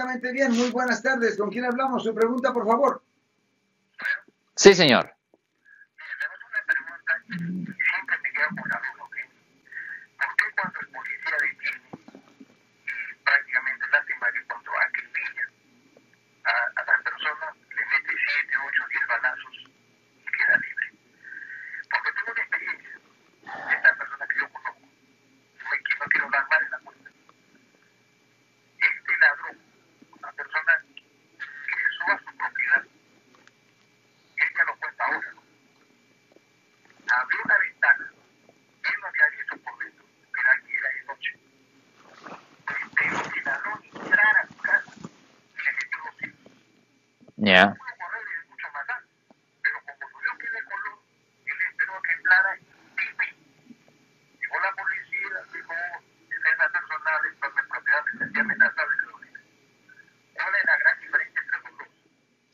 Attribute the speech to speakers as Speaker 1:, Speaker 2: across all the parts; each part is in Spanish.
Speaker 1: Perfectamente bien, muy buenas tardes. ¿Con quién hablamos? Su pregunta, por favor.
Speaker 2: Sí, señor.
Speaker 3: Mire, tenemos una pregunta siempre me queda por la duda, ¿ok? ¿Por qué cuando el policía detiene y prácticamente lástima que cuando acribilla a, a las personas le mete 7, 8, 10 balazos y queda libre? Porque tengo una experiencia de esta persona que yo conozco, no, me, no quiero dar mal en la cuenta. Este ladrón, una persona que suba su propiedad, él ya lo cuenta ahora, ¿no? abrió una ventana, él no había visto por dentro, pero aquí era de noche. Pero el ladrón entrar a su casa y le metió los tiros.
Speaker 2: Ya.
Speaker 3: Pudo correr y mucho más alto, pero como lo vio que de color, él esperó a que entrara y ¡pim, pim! Llegó la policía, dijo, defensa personal, esto es mi propiedad, me sentí amenazado y se lo dije. ¿Cuál es la gran diferencia entre los dos?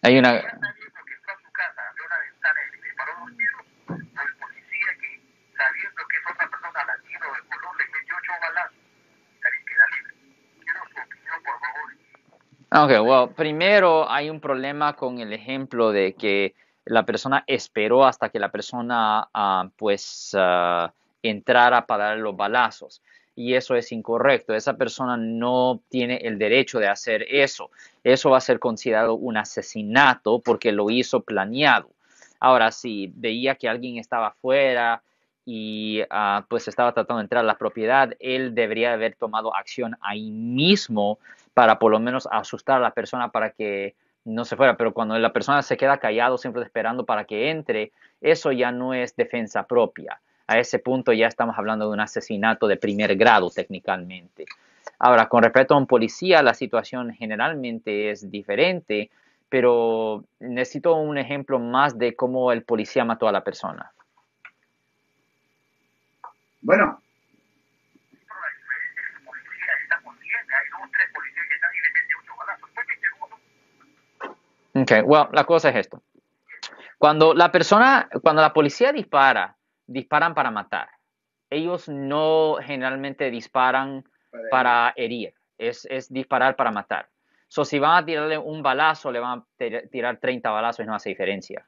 Speaker 2: Hay una...
Speaker 3: está viendo que entró a su casa, abrió una ventana y le disparó dos tiros, o el policía que, sabiendo que es otra persona latino de color, le metió ocho balazos, también queda libre. Quiero su opinión, por favor.
Speaker 2: Ok, well, primero hay un problema con el ejemplo de que la persona esperó hasta que la persona ah, pues ah, entrara para dar los balazos. Y eso es incorrecto. Esa persona no tiene el derecho de hacer eso. Eso va a ser considerado un asesinato porque lo hizo planeado. Ahora, si veía que alguien estaba afuera y ah, pues estaba tratando de entrar a la propiedad, él debería haber tomado acción ahí mismo para por lo menos asustar a la persona para que no se fuera. Pero cuando la persona se queda callado, siempre esperando para que entre, eso ya no es defensa propia. A ese punto ya estamos hablando de un asesinato de primer grado técnicamente. Ahora, con respecto a un policía, la situación generalmente es diferente, pero necesito un ejemplo más de cómo el policía mató a la persona.
Speaker 1: Bueno.
Speaker 2: Okay, well, la cosa es esto. Cuando la persona, cuando la policía dispara, disparan para matar. Ellos no generalmente disparan para herir, es, es disparar para matar. So, si van a tirarle un balazo, le van a tir- tirar 30 balazos y no hace diferencia.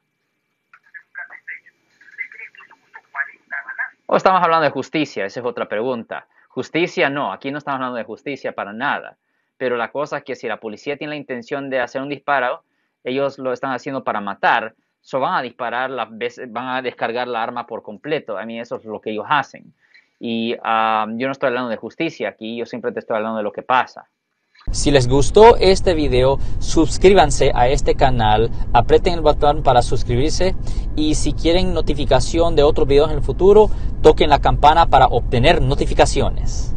Speaker 2: O estamos hablando de justicia, esa es otra pregunta. Justicia no, aquí no estamos hablando de justicia para nada. Pero la cosa es que si la policía tiene la intención de hacer un disparo, ellos lo están haciendo para matar, so van a disparar las veces, van a descargar la arma por completo. A mí eso es lo que ellos hacen. Y ah, yo no estoy hablando de justicia aquí, yo siempre te estoy hablando de lo que pasa.
Speaker 4: Si les gustó este video, suscríbanse a este canal, aprieten el botón para suscribirse y si quieren notificación de otros videos en el futuro, toquen la campana para obtener notificaciones.